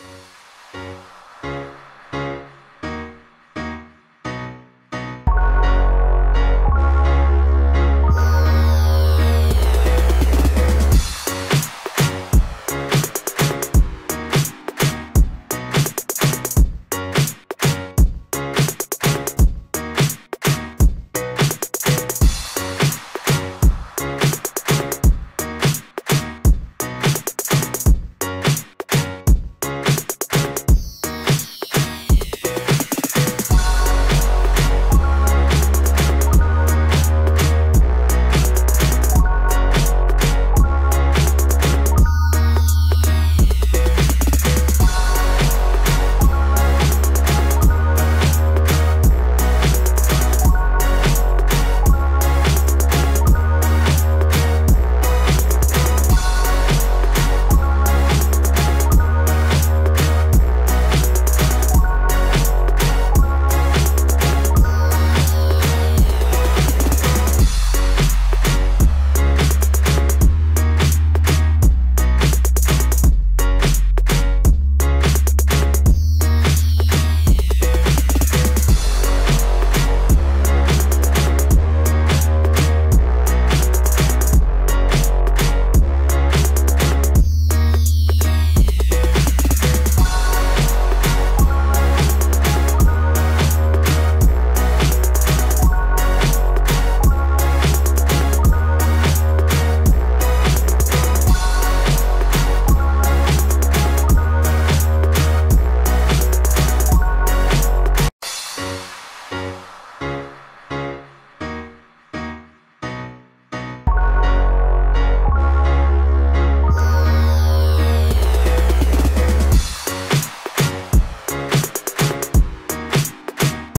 you